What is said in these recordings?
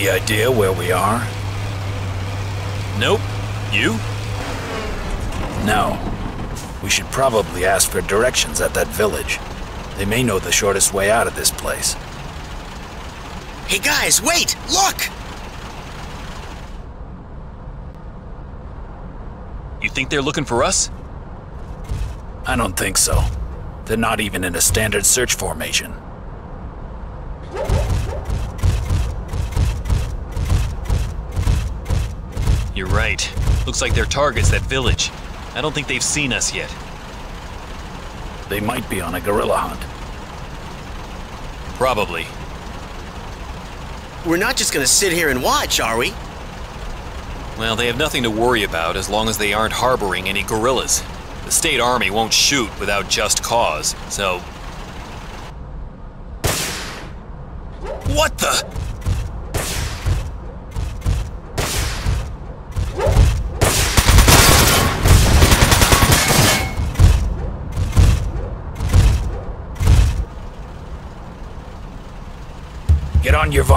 Any idea where we are? Nope. You? No. We should probably ask for directions at that village. They may know the shortest way out of this place. Hey guys, wait! Look! You think they're looking for us? I don't think so. They're not even in a standard search formation. Right. Looks like their target's that village. I don't think they've seen us yet. They might be on a guerrilla hunt. Probably. We're not just gonna sit here and watch, are we? Well, they have nothing to worry about as long as they aren't harboring any guerrillas. The state army won't shoot without just cause, so... What the?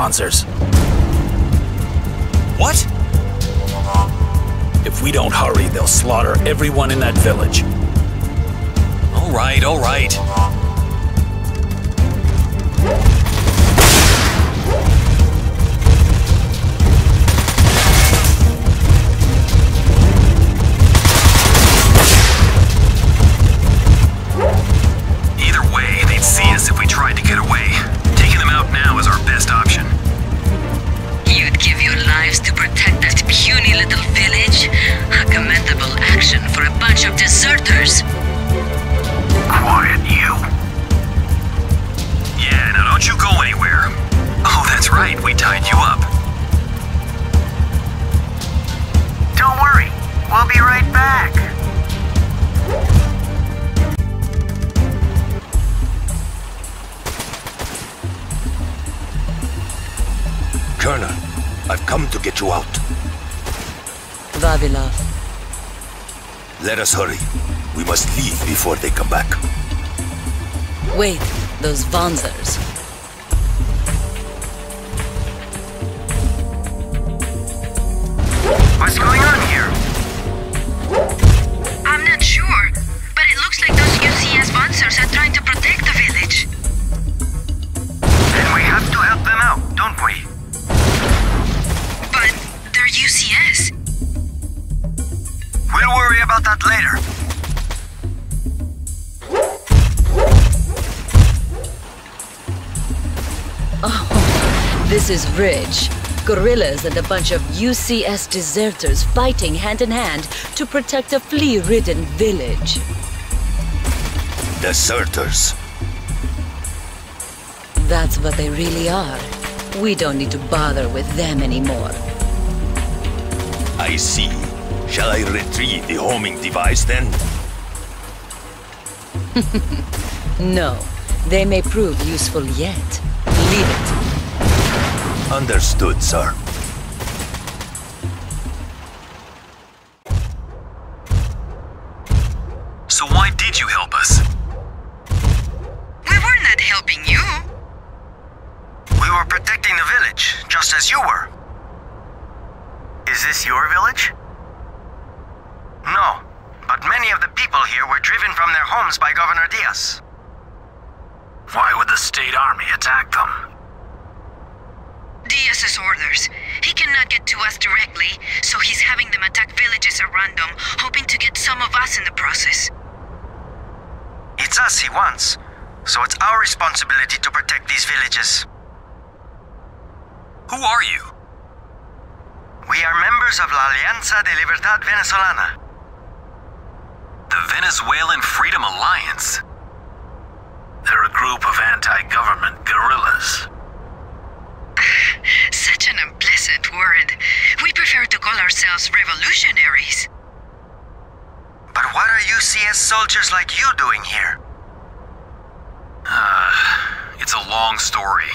Wanzers. What? If we don't hurry, they'll slaughter everyone in that village. All right, all right. Get you out. Vavilov. Let us hurry. We must leave before they come back. Wait, those Wanzers. Worry about that later. Oh, this is rich. Guerrillas and a bunch of UCS deserters fighting hand in hand to protect a flea-ridden village. Deserters. That's what they really are. We don't need to bother with them anymore. I see. Shall I retrieve the homing device then? No, they may prove useful yet. Leave it. Understood, sir. To so he's having them attack villages at random, hoping to get some of us in the process. It's us he wants, so it's our responsibility to protect these villages. Who are you? We are members of La Alianza de Libertad Venezolana. The Venezuelan Freedom Alliance? They're a group of anti-government guerrillas. Such an unpleasant word. We prefer to call ourselves revolutionaries. But what are UCS soldiers like you doing here? Uh, it's a long story.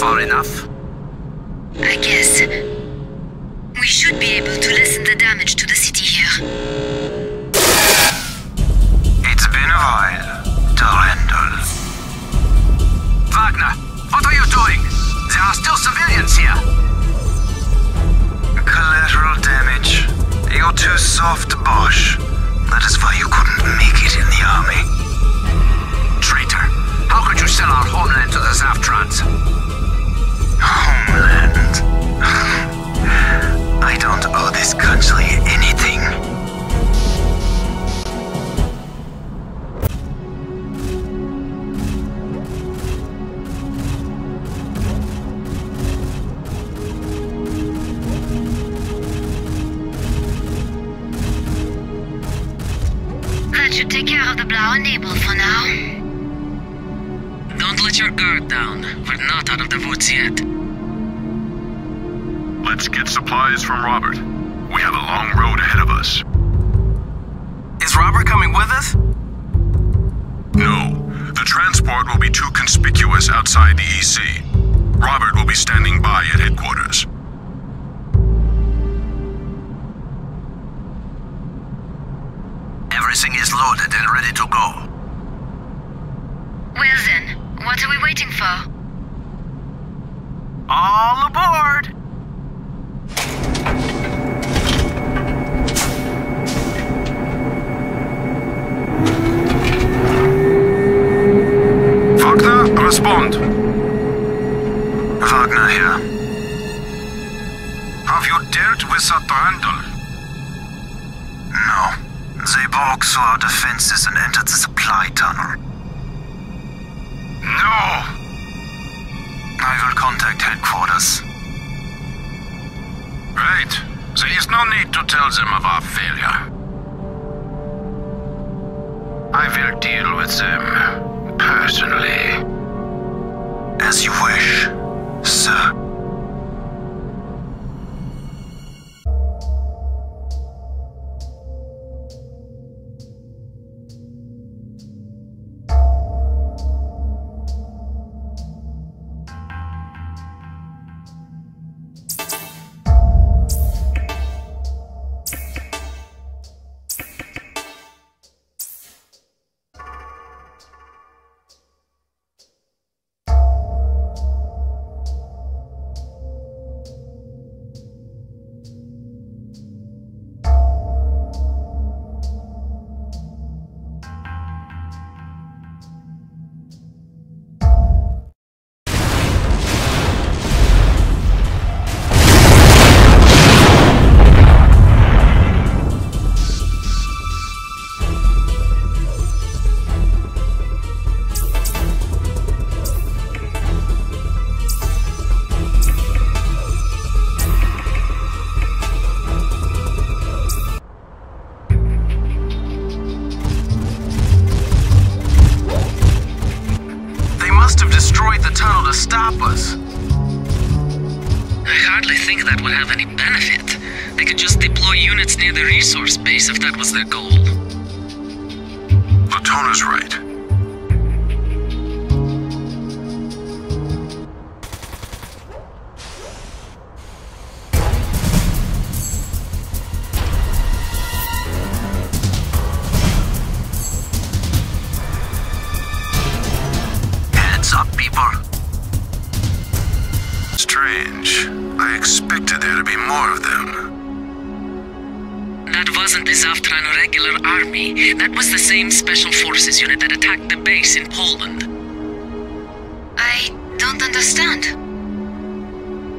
Far enough?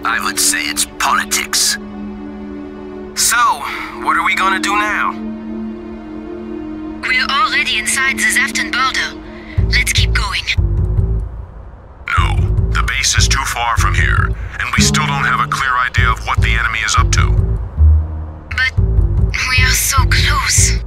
I would say it's politics. So, what are we gonna do now? We're already inside the Zefton border. Let's keep going. No, the base is too far from here, and we still don't have a clear idea of what the enemy is up to. But we are so close.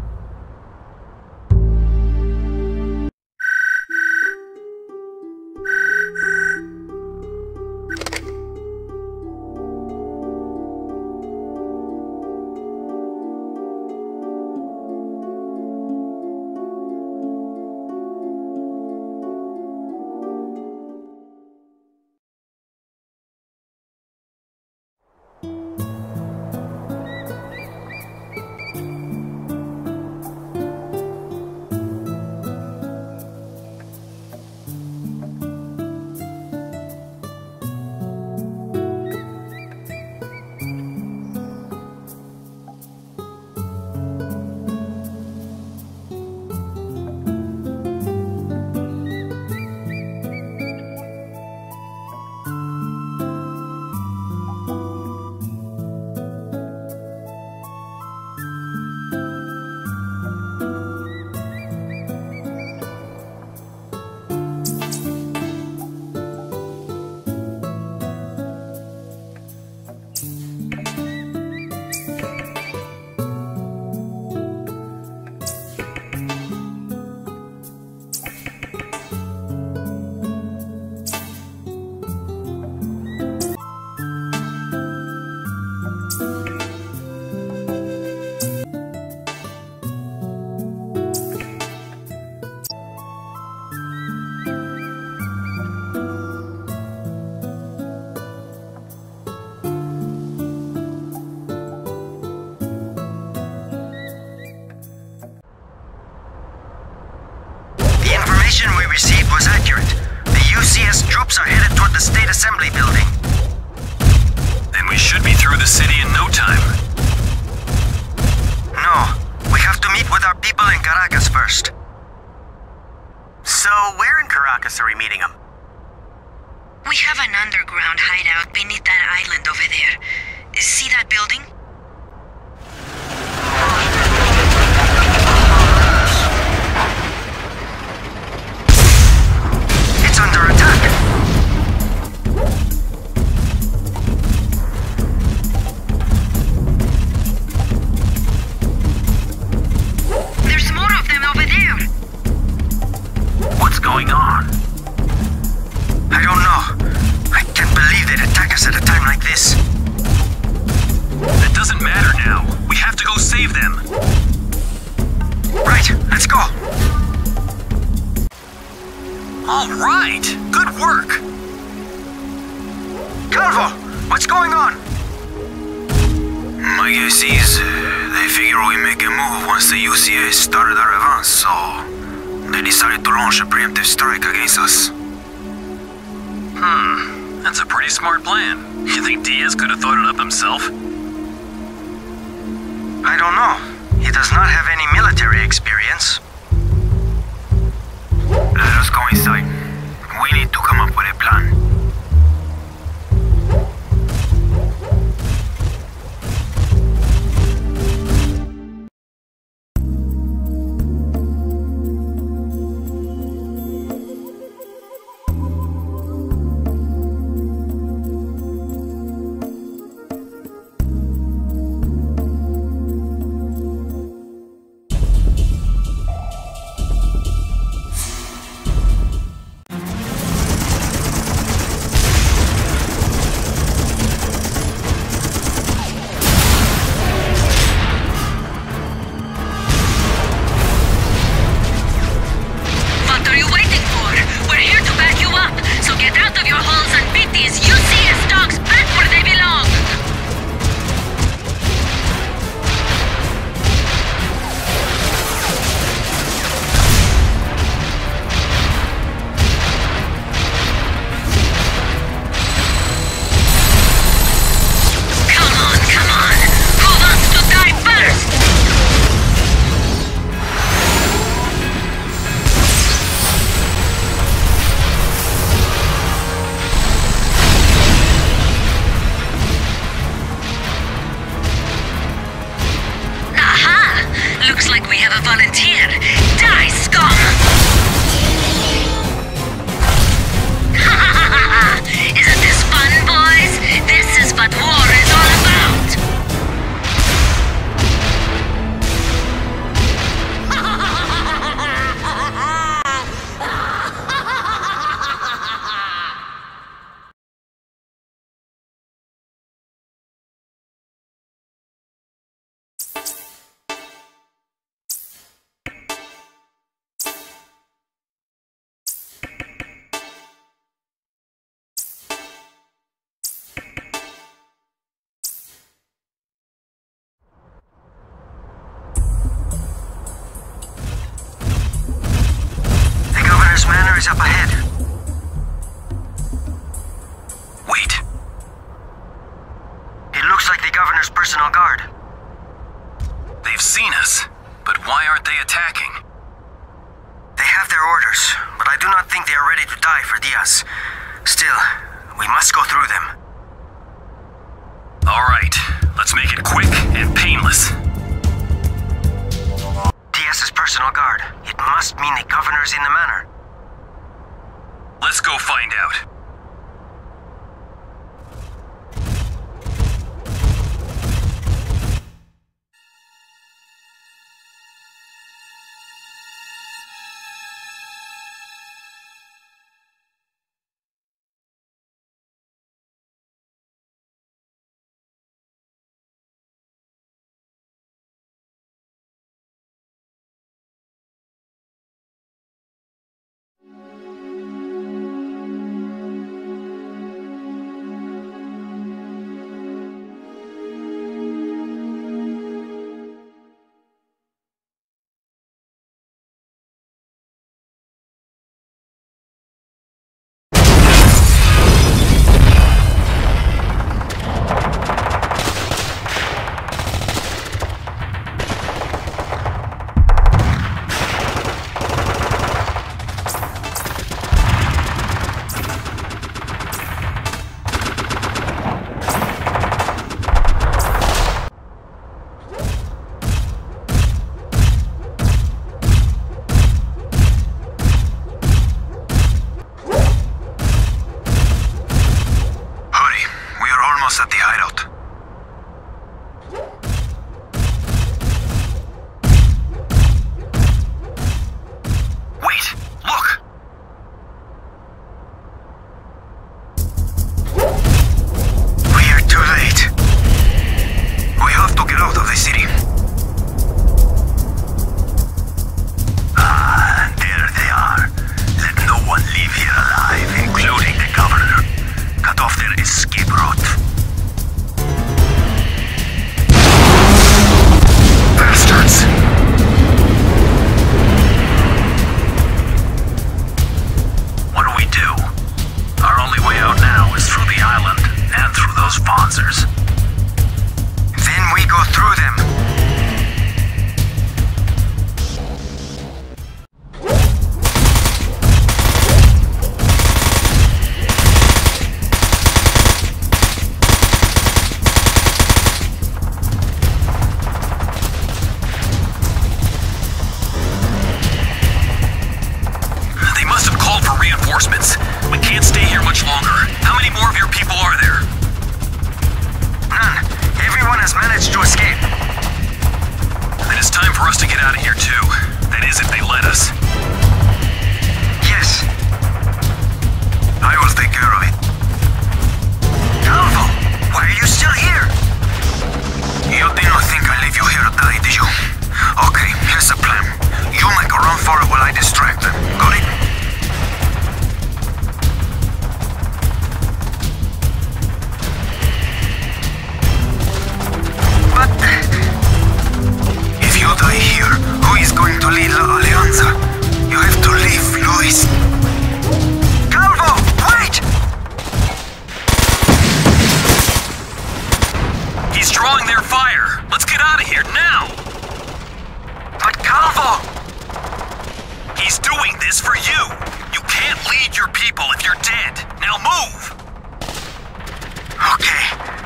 Attack us at a time like this. It doesn't matter now. We have to go save them. Right, let's go. All right. Good work. Calvo, what's going on? My guess is uh, they figure we make a move once the UCA started our advance, so they decided to launch a preemptive strike against us. Hmm. That's a pretty smart plan. You think Diaz could have thought it up himself? I don't know. He does not have any military experience. Let us go inside. We need to come up with a plan. The governor's personal guard. They've seen us, but why aren't they attacking? They have their orders, but I do not think they are ready to die for Diaz. Still, we must go through them. All right, let's make it quick and painless. Diaz's personal guard. It must mean the governor's in the manor. Let's go find out. Managed to escape. Then it's time for us to get out of here too. That is, if they let us. Yes. I will take care of it. Calvo, why are you still here? You did not think I'd leave you here to die, did you? Okay, here's the plan. You make a run for it while I distract them. Got it? going to lead La Alianza. You have to leave, Luis. Calvo, wait! He's drawing their fire. Let's get out of here, now! But Calvo! He's doing this for you! You can't lead your people if you're dead. Now move! Okay.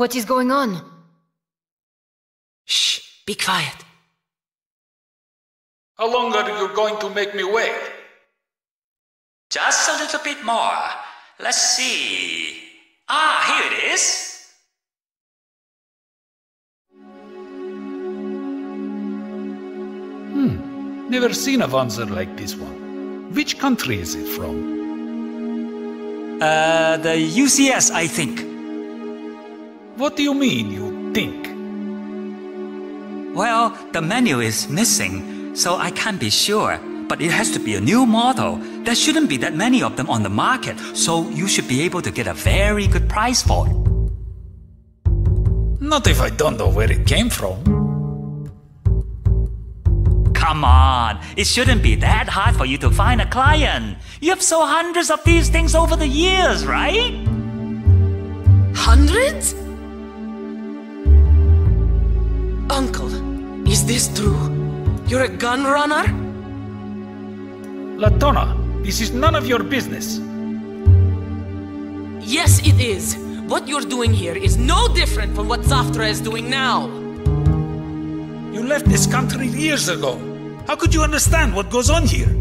What is going on? Shh, be quiet. How long are you going to make me wait? Just a little bit more. Let's see. Ah, here it is. Hmm. Never seen a Wanzer like this one. Which country is it from? Uh, the UCS, I think. What do you mean, you think? Well, the menu is missing, so I can't be sure. But it has to be a new model. There shouldn't be that many of them on the market, so you should be able to get a very good price for it. Not if I don't know where it came from. Come on, it shouldn't be that hard for you to find a client. You have sold hundreds of these things over the years, right? Hundreds? Uncle, is this true? You're a gun runner? Latona, this is none of your business. Yes, it is. What you're doing here is no different from what Zaftra is doing now. You left this country years ago. How could you understand what goes on here?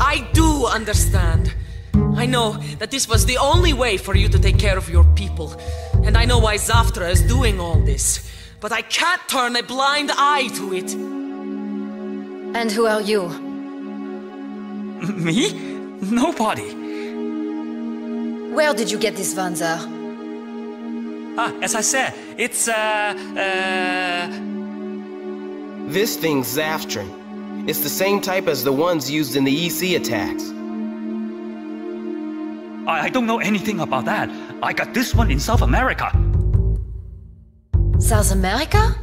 I do understand. I know that this was the only way for you to take care of your people. And I know why Zaftra is doing all this. But I can't turn a blind eye to it. And who are you? Me? Nobody. Where did you get this Wanzer? Ah, as I said, it's, uh, uh... This thing's Zaftran. It's the same type as the ones used in the EC attacks. I, I don't know anything about that. I got this one in South America. South America?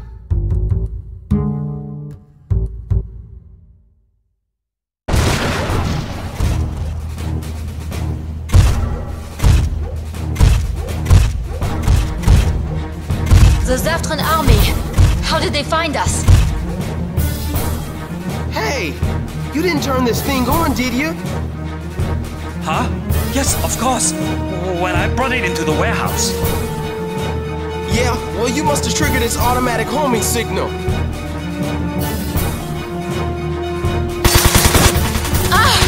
The Zaftran army. How did they find us? Hey! You didn't turn this thing on, did you? Huh? Yes, of course. When I brought it into the warehouse. Yeah, well, you must have triggered its automatic homing signal. Ah!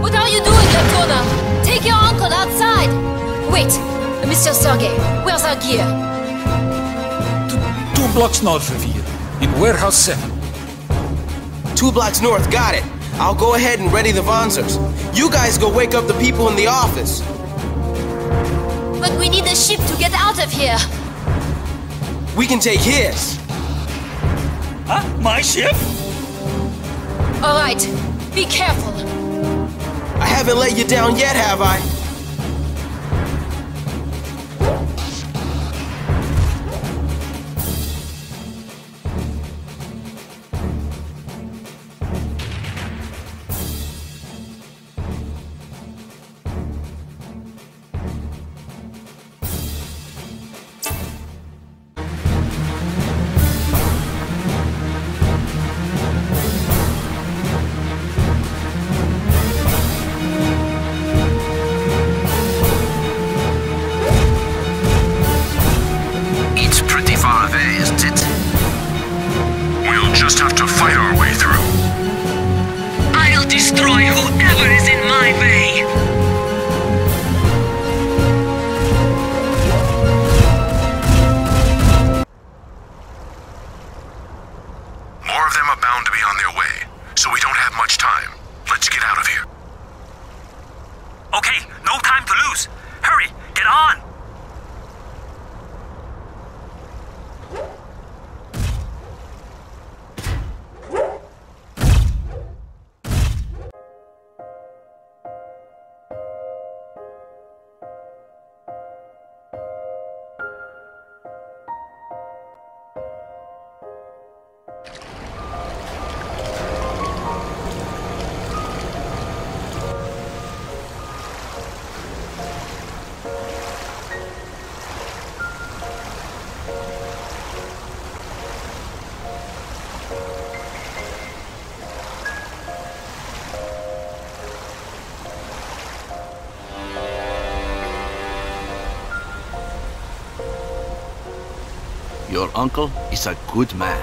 What are you doing, Latona? Take your uncle outside! Wait, Mr. Sergey, where's our gear? Two blocks north of here, in Warehouse 7. Two blocks north, got it. I'll go ahead and ready the Wanzers. You guys go wake up the people in the office. But we need a ship to get out of here. We can take his. Huh? My ship? All right, be careful. I haven't let you down yet, have I? Your uncle is a good man.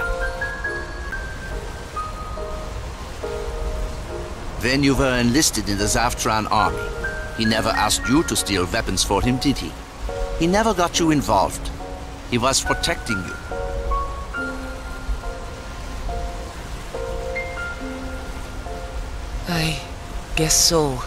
When you were enlisted in the Zaftran army, he never asked you to steal weapons for him, did he? He never got you involved. He was protecting you. I guess so.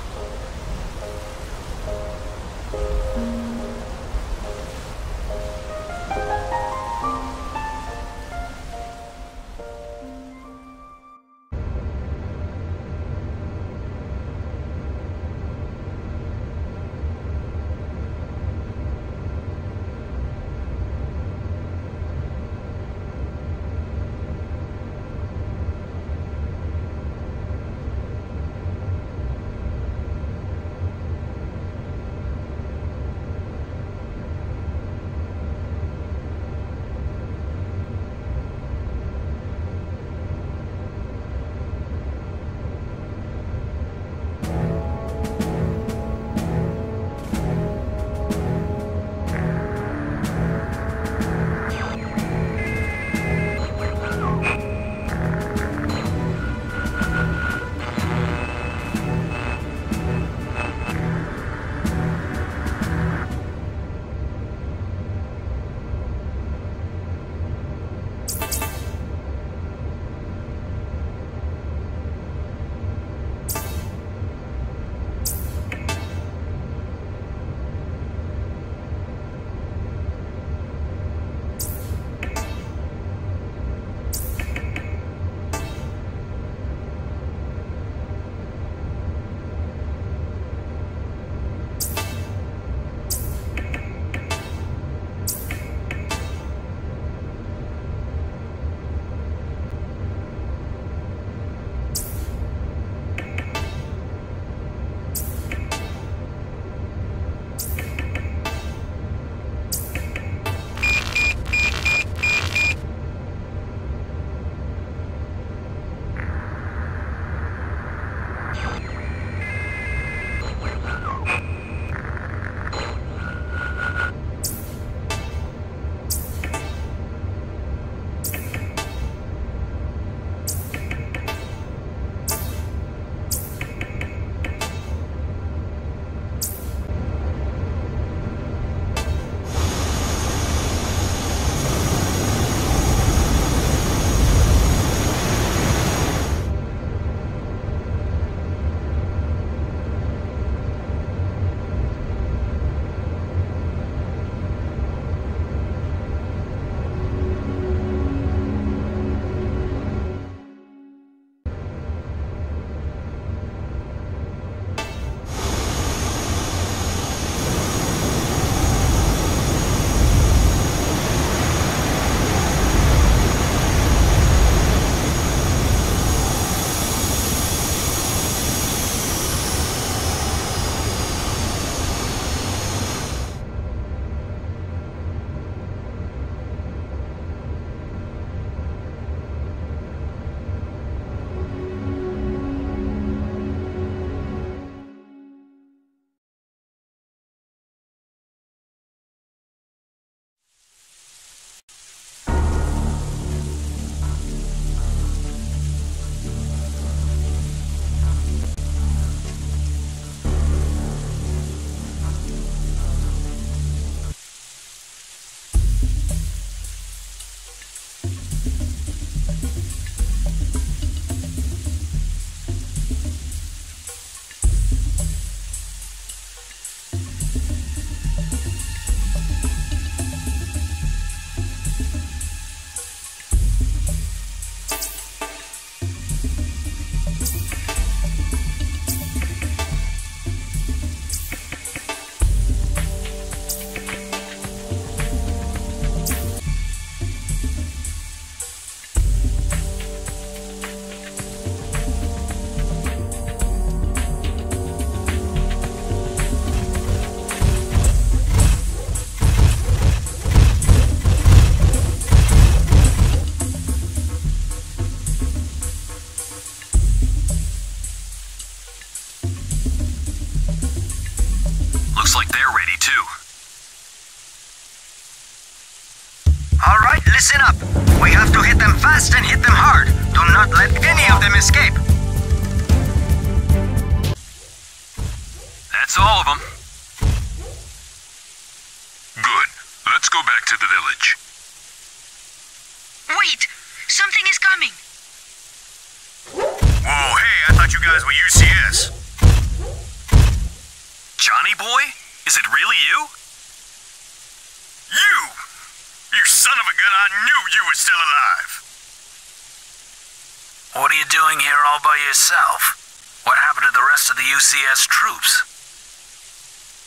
UCS troops?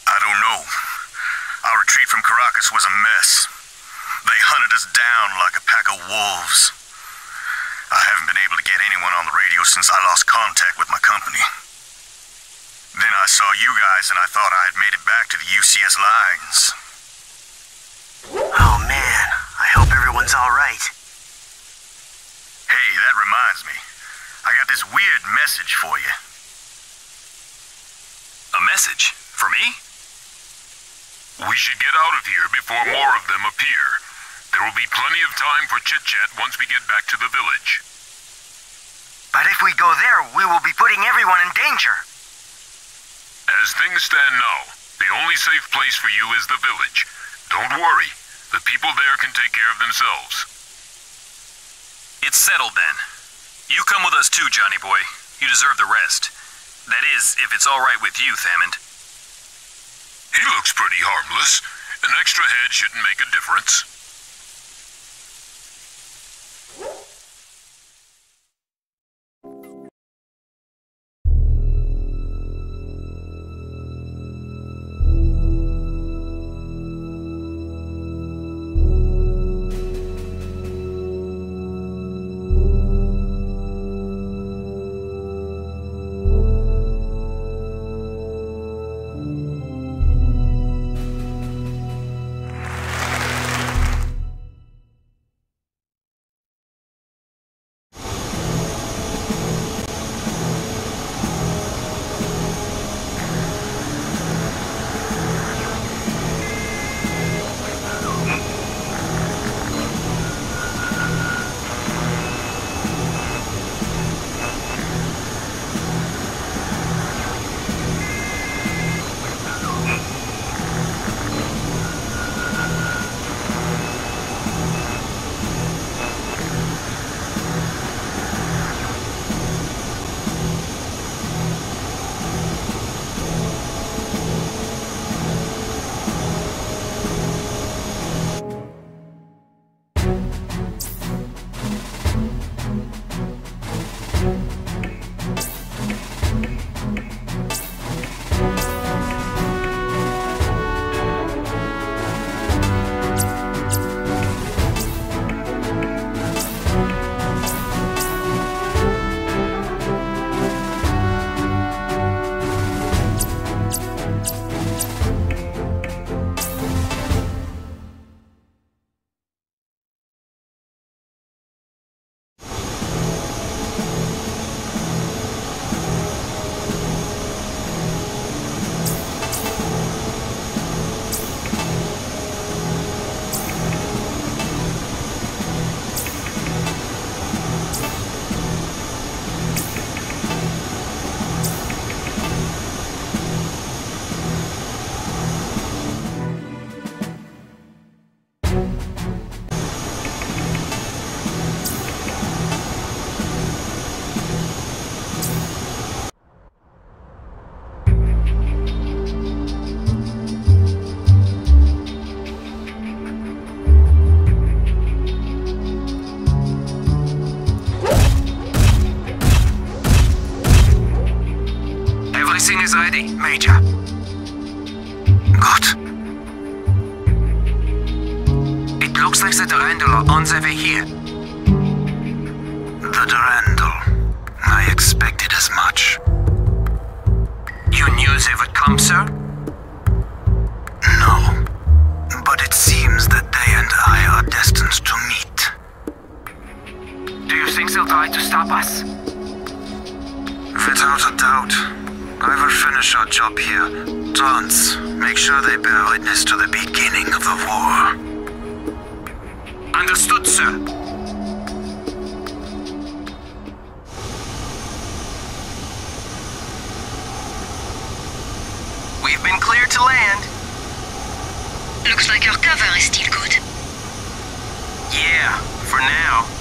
I don't know. Our retreat from Caracas was a mess. They hunted us down like a pack of wolves. I haven't been able to get anyone on the radio since I lost contact with my company. Then I saw you guys and I thought I had made it back to the UCS lines. Oh man, I hope everyone's alright. Hey, that reminds me. I got this weird message for you. A message? For me? We should get out of here before more of them appear. There will be plenty of time for chit-chat once we get back to the village. But if we go there, we will be putting everyone in danger. As things stand now, the only safe place for you is the village. Don't worry. The people there can take care of themselves. It's settled then. You come with us too, Johnny boy. You deserve the rest. That is, if it's all right with you, Thammond. He looks pretty harmless. An extra head shouldn't make a difference. Looks like our cover is still good. Yeah, for now.